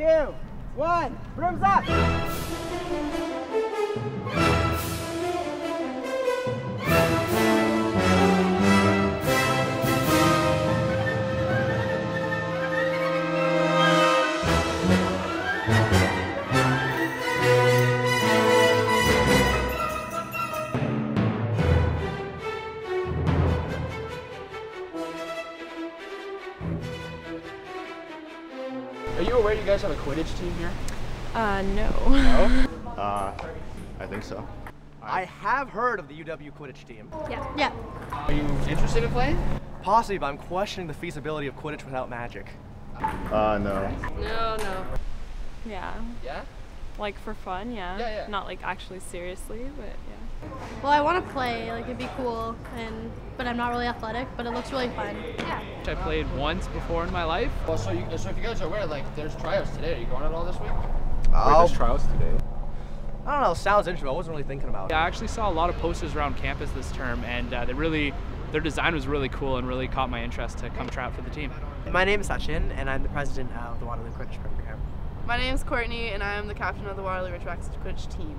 two, one. Brooms up. Are you aware you guys have a Quidditch team here? Uh, no. No? Uh, I think so. I have heard of the UW Quidditch team. Yeah. Yeah. Are you interested in playing? Possibly, but I'm questioning the feasibility of Quidditch without magic. Uh, no. No, no. Yeah. Yeah? Like for fun, yeah. Yeah, yeah. Not like actually seriously, but yeah. Well, I want to play. Like it'd be cool, and but I'm not really athletic. But it looks really fun. Yeah. Which I played once before in my life. Well, so, you, so if you guys are aware, like, there's tryouts today. Are you going at all this week? Oh, trials today. I don't know. Sounds interesting. I wasn't really thinking about it. I actually saw a lot of posters around campus this term, and uh, they really, their design was really cool and really caught my interest to come try out for the team. My name is Sachin, and I'm the president of the Waterloo Quidditch program. My name's Courtney, and I am the captain of the Waterloo Ridgebacks Quidditch team.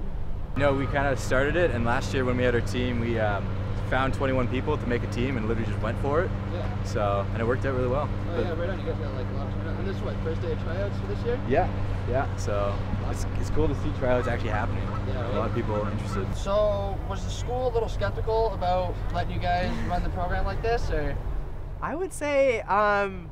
No, we kind of started it, and last year when we had our team, we um, found 21 people to make a team and literally just went for it. Yeah. So, and it worked out really well. Oh, yeah, right on. You guys got, like, a lot of tryouts. And this is what, first day of tryouts for this year? Yeah, yeah. So it's, it's cool to see tryouts actually happening. Yeah, A lot of people are interested. So, was the school a little skeptical about letting you guys run the program like this, or? I would say um,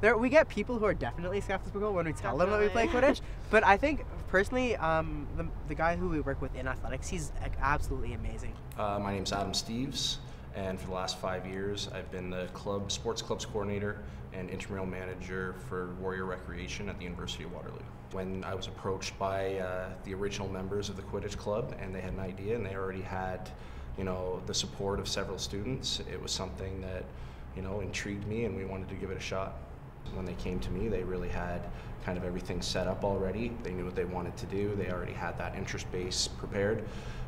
there we get people who are definitely skeptical when we tell them that we play Quidditch. but I think personally, um, the, the guy who we work with in athletics, he's absolutely amazing. Uh, my name's Adam Steeves, and for the last five years, I've been the club sports clubs coordinator and intramural manager for Warrior Recreation at the University of Waterloo. When I was approached by uh, the original members of the Quidditch Club, and they had an idea, and they already had, you know, the support of several students, it was something that, you know, intrigued me, and we wanted to give it a shot. When they came to me, they really had kind of everything set up already. They knew what they wanted to do. They already had that interest base prepared.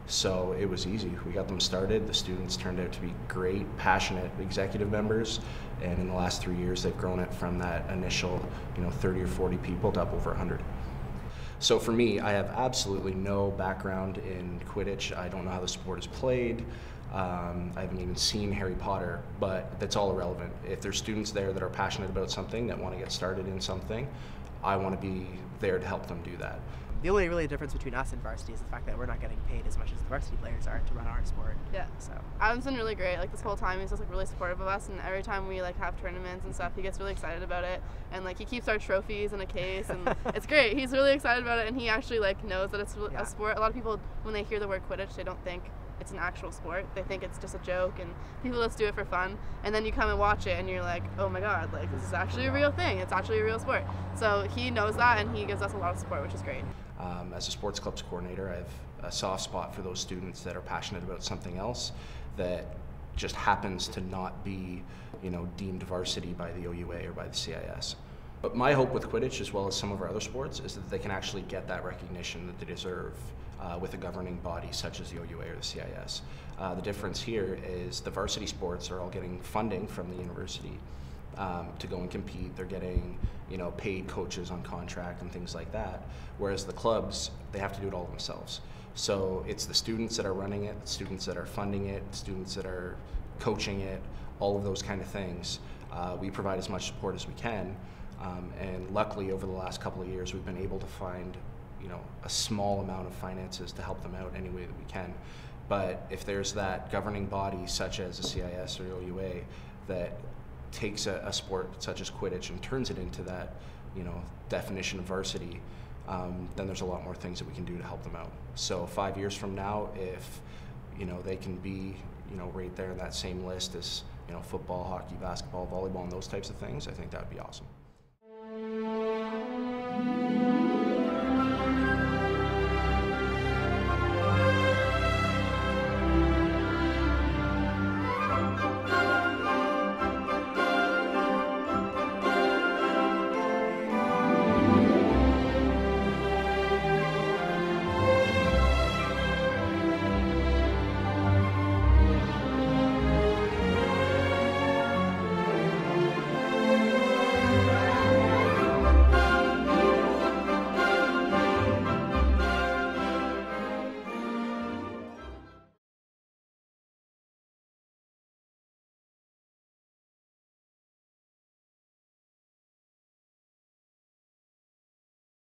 So it was easy. We got them started. The students turned out to be great, passionate executive members. And in the last three years, they've grown it from that initial, you know, 30 or 40 people to up over 100. So for me, I have absolutely no background in Quidditch. I don't know how the sport is played. Um, I haven't even seen Harry Potter, but that's all irrelevant. If there's students there that are passionate about something, that want to get started in something, I want to be there to help them do that. The only really difference between us and varsity is the fact that we're not getting paid as much as the varsity players are to run our sport. Yeah. So Adam's been really great. Like this whole time, he's just like really supportive of us, and every time we like have tournaments and stuff, he gets really excited about it. And like he keeps our trophies in a case, and it's great. He's really excited about it, and he actually like knows that it's Yeah. a sport. A lot of people, when they hear the word Quidditch, they don't think it's an actual sport. They think it's just a joke, and people just do it for fun. And then you come and watch it, and you're like, oh my god, like this is actually a real thing. It's actually a real sport. So he knows that, and he gives us a lot of support, which is great. Um, as a sports clubs coordinator, I have a soft spot for those students that are passionate about something else that just happens to not be, you know, deemed varsity by the OUA or by the CIS. But my hope with Quidditch, as well as some of our other sports, is that they can actually get that recognition that they deserve uh, with a governing body such as the OUA or the CIS. Uh, the difference here is the varsity sports are all getting funding from the university um, to go and compete. They're getting, you know, paid coaches on contract and things like that. Whereas the clubs, they have to do it all themselves. So it's the students that are running it, students that are funding it, students that are coaching it, all of those kind of things. Uh, we provide as much support as we can, um, and luckily over the last couple of years, we've been able to find, you know, a small amount of finances to help them out any way that we can. But if there's that governing body, such as the CIS or OUA, that takes a, a sport such as Quidditch and turns it into that, you know, definition of varsity, um, then there's a lot more things that we can do to help them out. So five years from now, if you know they can be, you know, right there in that same list as you know football, hockey, basketball, volleyball, and those types of things, I think that would be awesome.